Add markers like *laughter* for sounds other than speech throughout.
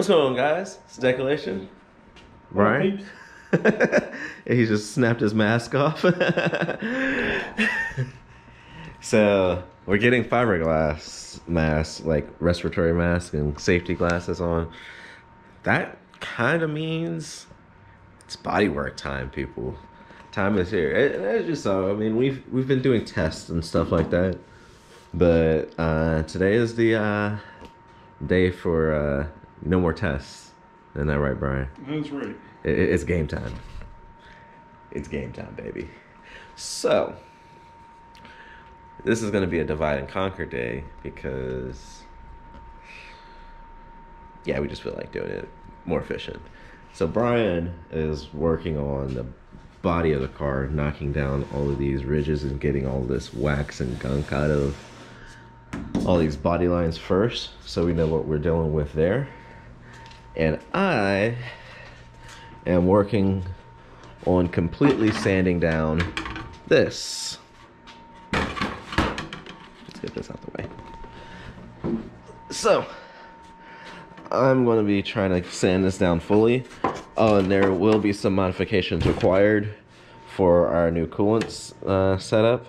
What's going on, guys? It's Decelation. Brian. *laughs* he just snapped his mask off. *laughs* so we're getting fiberglass masks, like respiratory masks and safety glasses on. That kind of means it's bodywork time, people. Time is here. As you saw, I mean, we've we've been doing tests and stuff like that, but uh, today is the uh, day for uh, no more tests. Isn't that right, Brian? That's right. It, it's game time. It's game time, baby. So, this is going to be a divide and conquer day because, yeah, we just feel like doing it more efficient. So, Brian is working on the body of the car, knocking down all of these ridges and getting all this wax and gunk out of all these body lines first so we know what we're dealing with there. And I am working on completely sanding down this. Let's get this out the way. So, I'm going to be trying to sand this down fully. Oh, and there will be some modifications required for our new coolants uh, setup.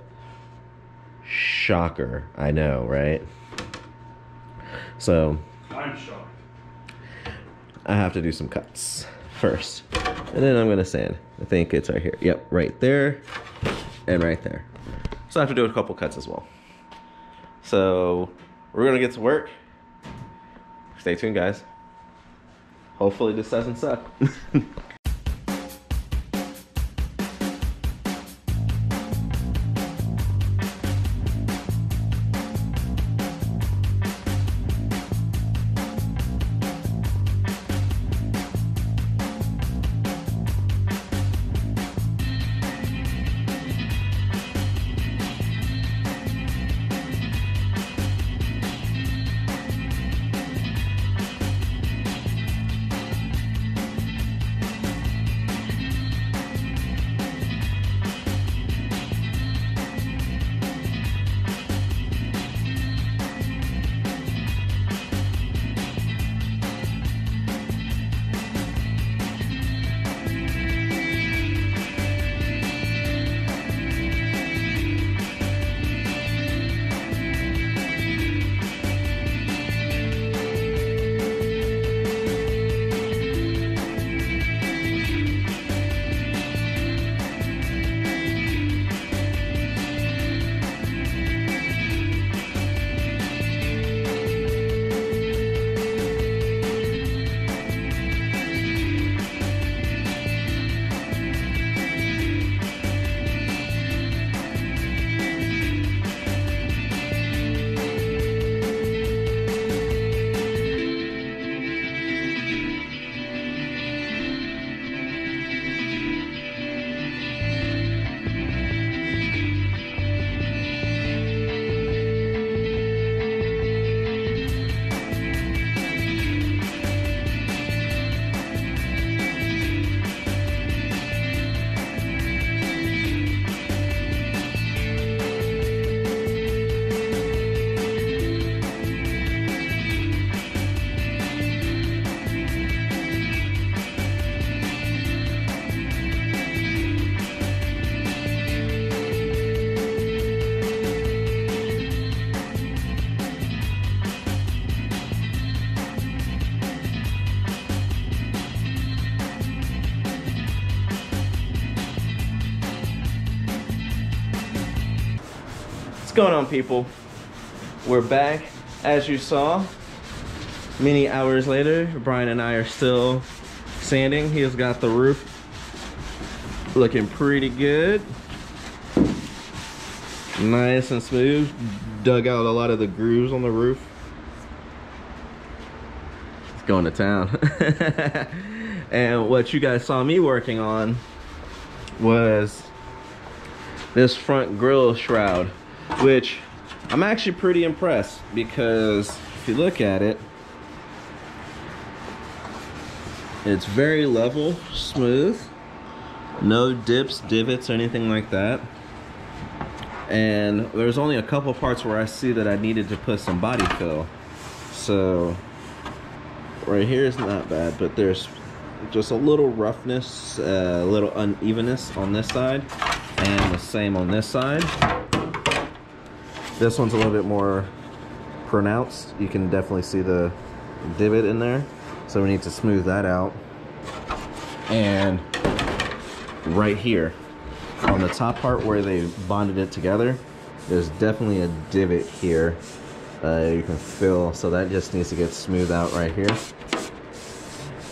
Shocker, I know, right? So, I'm shocked. I have to do some cuts first. And then I'm gonna sand. I think it's right here. Yep, right there and right there. So I have to do a couple cuts as well. So we're gonna get to work. Stay tuned, guys. Hopefully this doesn't suck. *laughs* going on, people? We're back. As you saw, many hours later, Brian and I are still sanding. He has got the roof looking pretty good. Nice and smooth. Dug out a lot of the grooves on the roof. It's going to town. *laughs* and what you guys saw me working on was this front grill shroud which I'm actually pretty impressed because if you look at it, it's very level, smooth, no dips, divots, or anything like that. And there's only a couple parts where I see that I needed to put some body fill. So right here is not bad, but there's just a little roughness, a uh, little unevenness on this side, and the same on this side. This one's a little bit more pronounced. You can definitely see the divot in there. So we need to smooth that out. And right here, on the top part where they bonded it together, there's definitely a divot here uh, you can feel so that just needs to get smoothed out right here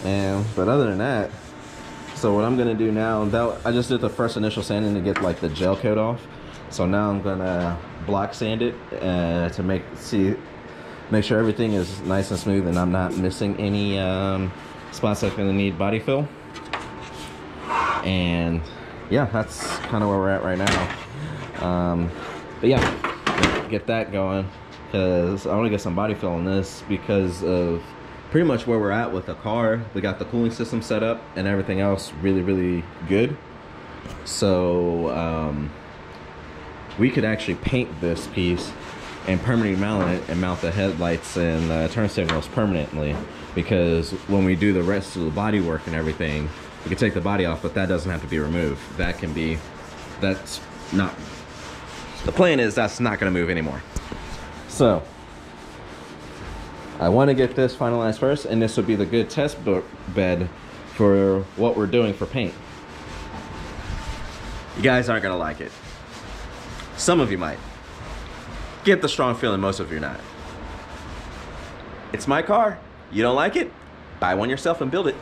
and but other than that so what I'm gonna do now that I just did the first initial sanding to get like the gel coat off so now I'm gonna block sand it uh, to make see make sure everything is nice and smooth and I'm not missing any um, spots that's gonna need body fill and yeah that's kind of where we're at right now um, but yeah get that going because I want to get some body fill on this because of pretty much where we're at with the car. We got the cooling system set up and everything else really, really good. So um, we could actually paint this piece and permanently mount it and mount the headlights and uh, turn signals permanently because when we do the rest of the body work and everything, we can take the body off, but that doesn't have to be removed. That can be, that's not, the plan is that's not gonna move anymore. So, I want to get this finalized first, and this would be the good test bed for what we're doing for paint. You guys aren't going to like it. Some of you might. Get the strong feeling most of you are not. It's my car. You don't like it? Buy one yourself and build it.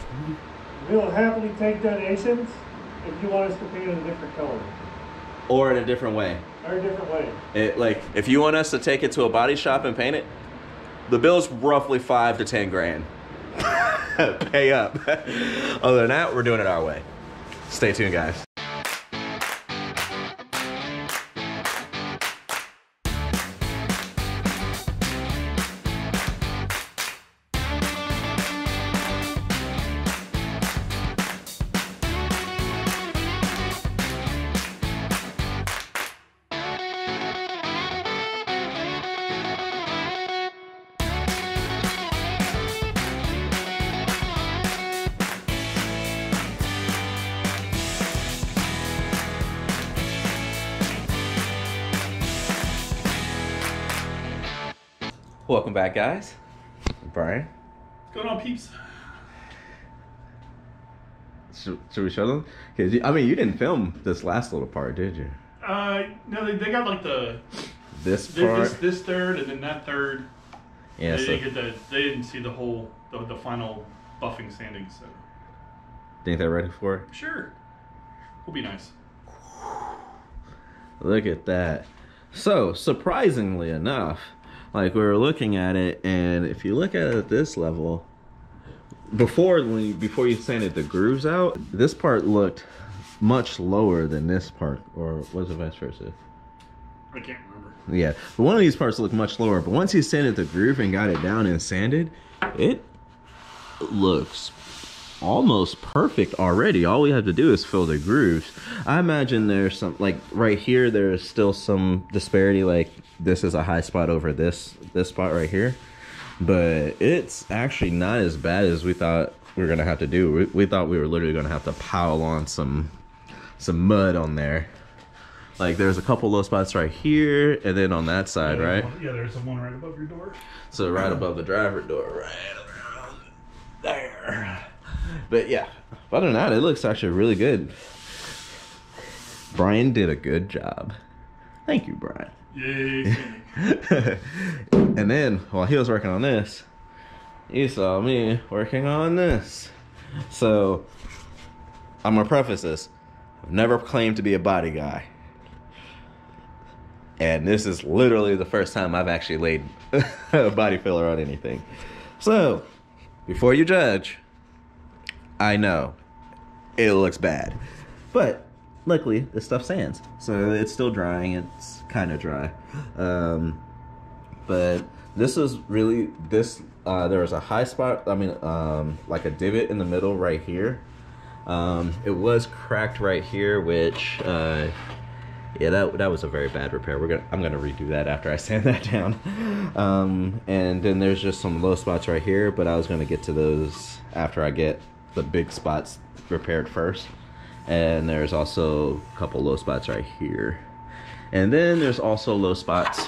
We'll happily take donations if you want us to paint it a different color. Or in a different way. Or a different way. It, like, if you want us to take it to a body shop and paint it, the bill's roughly five to ten grand. *laughs* Pay up. *laughs* Other than that, we're doing it our way. Stay tuned, guys. Welcome back, guys. Brian. What's going on, peeps? Should, should we show them? Cause you, I mean, you didn't film this last little part, did you? Uh, no, they, they got like the this part, this, this third, and then that third. Yeah, they so didn't get the they didn't see the whole the, the final buffing sanding. So think they're ready for it. sure, will be nice. Look at that. So surprisingly enough, like we were looking at it, and if you look at it at this level, before when you, before you sanded the grooves out, this part looked much lower than this part, or was it vice versa? I can't remember. Yeah, but one of these parts looked much lower. But once he sanded the groove and got it down and sanded, it looks almost perfect already. All we have to do is fill the grooves. I imagine there's some like right here. There's still some disparity. Like this is a high spot over this this spot right here, but it's actually not as bad as we thought we were gonna have to do. We, we thought we were literally gonna have to pile on some some mud on there. Like there's a couple low spots right here, and then on that side, yeah, right? Yeah, there's the one right above your door. So right above the driver door, right around there. But yeah, other than that, it looks actually really good. Brian did a good job. Thank you, Brian. Yay! *laughs* and then while he was working on this, you saw me working on this. So I'm gonna preface this. I've never claimed to be a body guy. And this is literally the first time I've actually laid *laughs* a body filler on anything. So, before you judge, I know it looks bad. But luckily, this stuff sands. So it's still drying. It's kind of dry. Um, but this is really, this, uh, there was a high spot, I mean, um, like a divot in the middle right here. Um, it was cracked right here, which, uh, Yeah, that that was a very bad repair. We're gonna I'm gonna redo that after I *laughs* sand that down. Um, and then there's just some low spots right here, but I was gonna get to those after I get the big spots repaired first. And there's also a couple low spots right here. And then there's also low spots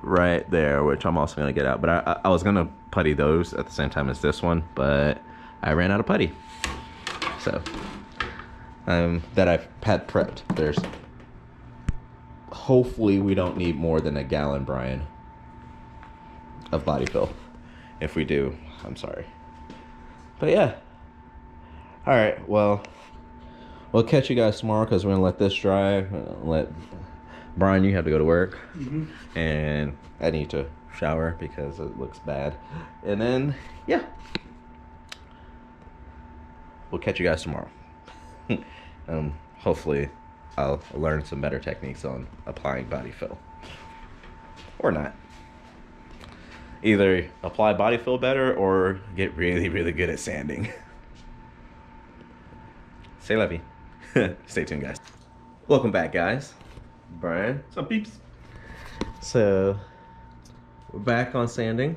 right there, which I'm also gonna get out. But I, I, was gonna putty those at the same time as this one, but I ran out of putty. So um, that I've had prepped. There's hopefully we don't need more than a gallon, Brian, of body fill. If we do, I'm sorry. But yeah. All right. Well, we'll catch you guys tomorrow because we're gonna let this dry. Let Brian, you have to go to work, and I need to shower because it looks bad. And then yeah, we'll catch you guys tomorrow. *laughs* um, hopefully, I'll learn some better techniques on applying body fill, or not. Either apply body fill better or get really, really good at sanding. *laughs* Say levy. *laughs* Stay tuned, guys. Welcome back, guys. Brian. What's up, peeps? So, we're back on sanding.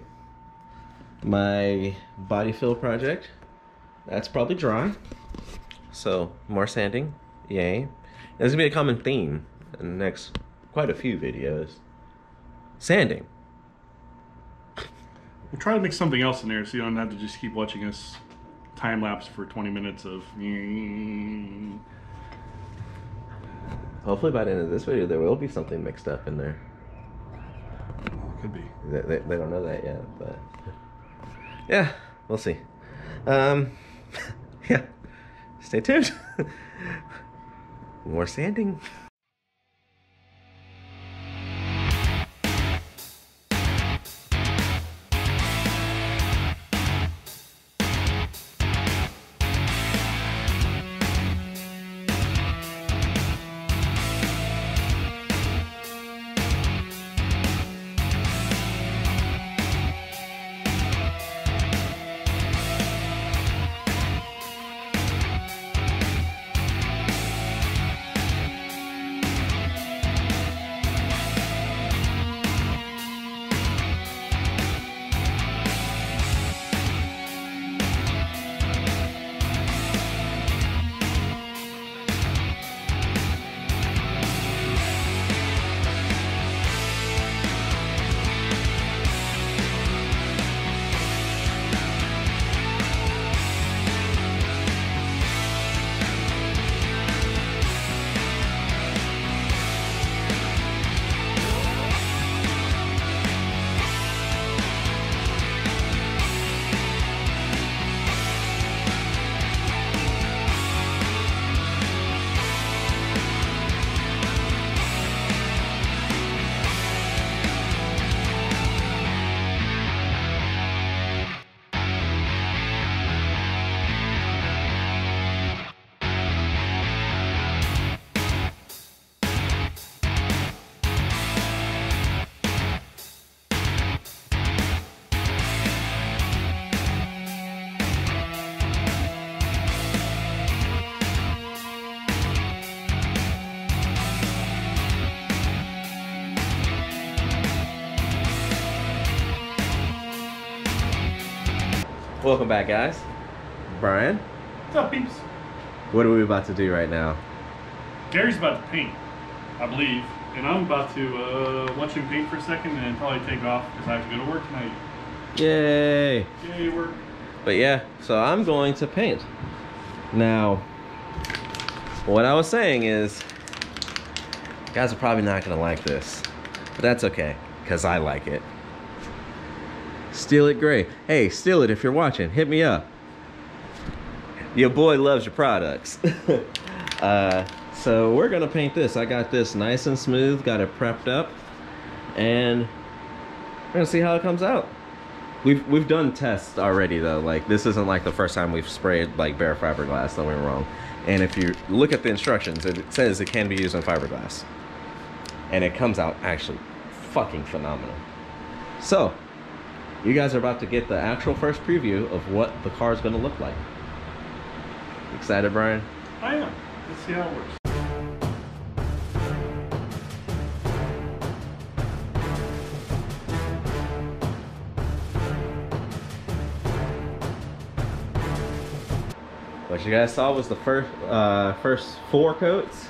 My body fill project, that's probably dry. So, more sanding, yay. There's gonna be a common theme in the next quite a few videos. Sanding. We'll try to make something else in there so you don't have to just keep watching us time lapse for 20 minutes of. Hopefully, by the end of this video, there will be something mixed up in there. Could be. They, they, they don't know that yet, but yeah, we'll see. Um, *laughs* yeah, stay tuned. *laughs* More sanding. Welcome back, guys. Brian, What's up, peeps? what are we about to do right now? Gary's about to paint, I believe. And I'm about to uh, watch him paint for a second and then probably take off because I have to go to work tonight. Yay! Yay, work. But yeah, so I'm going to paint. Now, what I was saying is, guys are probably not gonna like this, but that's okay, because I like it. Steel It Gray. Hey, Steel It if you're watching, hit me up. Your boy loves your products. *laughs* uh, so we're gonna paint this. I got this nice and smooth, got it prepped up, and we're gonna see how it comes out. We've we've done tests already though. Like this isn't like the first time we've sprayed like bare fiberglass. Don't get me wrong. And if you look at the instructions, it says it can be used on fiberglass, and it comes out actually fucking phenomenal. So, you guys are about to get the actual first preview of what the car is going to look like. Excited, Brian? I am. Let's see how it works. What you guys saw was the first uh, first four coats.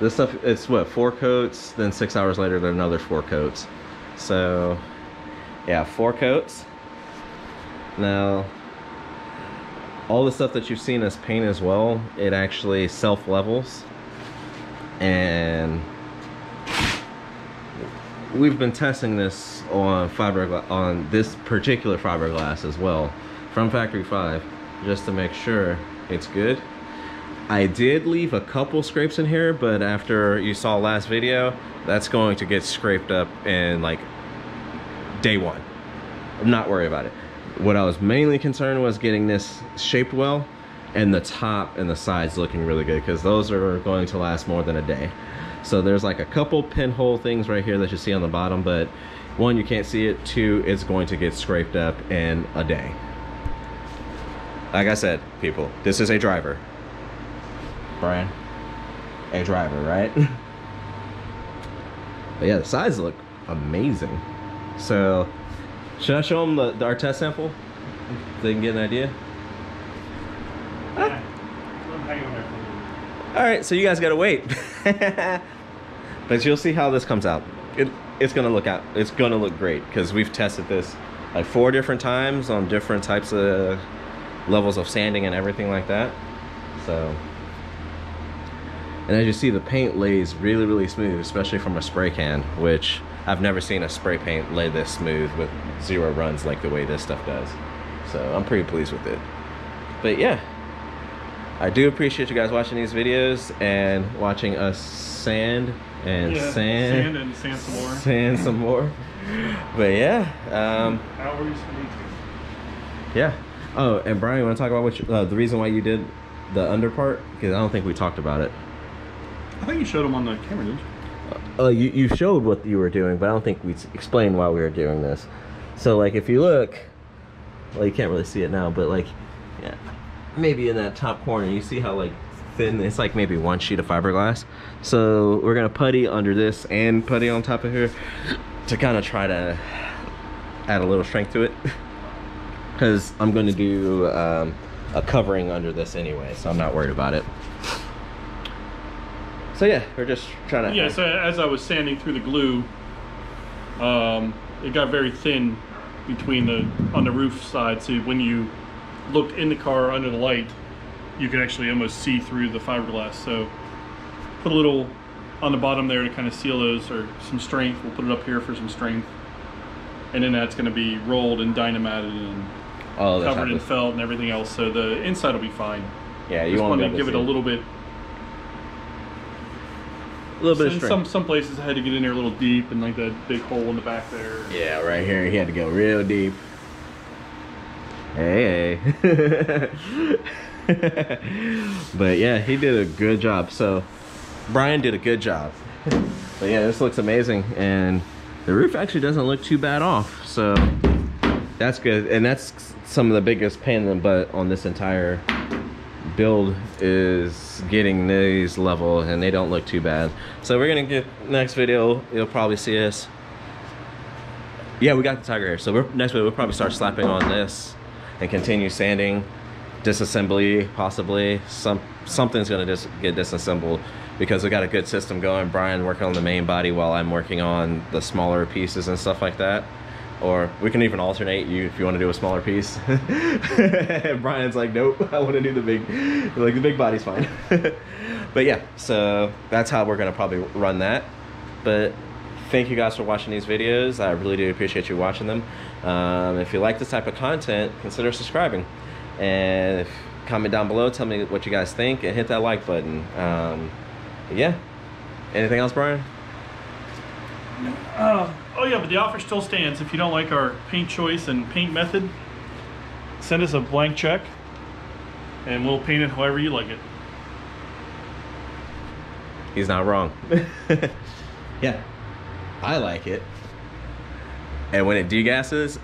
This stuff, it's what, four coats, then six hours later, another four coats. So yeah, four coats. Now, all the stuff that you've seen as paint as well, it actually self levels, and we've been testing this on fiberglass on this particular fiberglass as well from factory 5 just to make sure it's good i did leave a couple scrapes in here but after you saw last video that's going to get scraped up in like day one i'm not worried about it what i was mainly concerned was getting this shaped well and the top and the sides looking really good because those are going to last more than a day so there's like a couple pinhole things right here that you see on the bottom, but one, you can't see it. Two, it's going to get scraped up in a day. Like I said, people, this is a driver. Brian, a driver, right? *laughs* but yeah, the sides look amazing. So, should I show them the, the, our test sample? They can get an idea? Yeah. Let 'em hang on there for a little bit. All right, so you guys gotta wait. *laughs* but you'll see how this comes out. It, it's gonna look out. It's gonna look great because we've tested this like four different times on different types of levels of sanding and everything like that. So, and as you see, the paint lays really, really smooth, especially from a spray can, which I've never seen a spray paint lay this smooth with zero runs like the way this stuff does. So I'm pretty pleased with it. But yeah, I do appreciate you guys watching these videos and watching us sand and Yeah, sand, sand and sand some more. sand some more. But yeah, um, Hours yeah. Oh, and Brian, you want to talk about what you, uh, the reason why you did the under part? Because I don't think we talked about it. I think you showed them on the camera, didn't you? Uh, you, you showed what you were doing, but I don't think we explained why we were doing this. So, like, if you look, well, you can't really see it now, but like, yeah, maybe in that top corner, you see how like thin it's like maybe one sheet of fiberglass. So we're gonna putty under this and putty on top of here to kind of try to add a little strength to it. *laughs* Because I'm gonna do um, a covering under this anyway, so I'm not worried about it. So yeah, we're just trying to. Yeah, so as I was sanding through the glue, um, it got very thin between the on the roof side. So when you looked in the car under the light, you could actually almost see through the fiberglass. So put a little on the bottom there to kind of seal those or some strength. We'll put it up here for some strength. And then that's going to be rolled and Dynamatted and oh, covered in felt and everything else. So the inside will be fine. Yeah, you Just want to give it a little bit a little bit of in strength. some some places I had to get in there a little deep and like that big hole in the back there. Yeah, right here. He had to go real deep. Hey, hey. *laughs* but yeah, he did a good job. So Brian did a good job. But yeah, this looks amazing, and the roof actually doesn't look too bad off. So that's good, and that's some of the biggest pain in the butt on this entire build is getting these level, and they don't look too bad. So we're gonna get next video. You'll probably see us yeah, we got the Tiger Hair. So we're, next week we'll probably start slapping on this and continue sanding, disassembly possibly. Some something's gonna dis- get disassembled because we got a good system going. Brian working on the main body while I'm working on the smaller pieces and stuff like that. Or we can even alternate you if you want to do a smaller piece. *laughs* Brian's like, nope, *laughs* I want to do the big, like the big body's fine. *laughs* but yeah, so that's how we're gonna probably run that. But thank you guys for watching these videos. I really do appreciate you watching them. Um, if you like this type of content, consider subscribing. And if, comment down below, tell me what you guys think, and hit that like button. Um, yeah. Anything else, Brian? Uh, oh yeah, but the offer still stands. If you don't like our paint choice and paint method, send us a blank check, and we'll paint it however you like it. He's not wrong. *laughs* yeah. I like it. And when it degasses,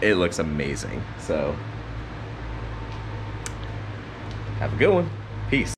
it looks amazing. So, have a good one. Peace.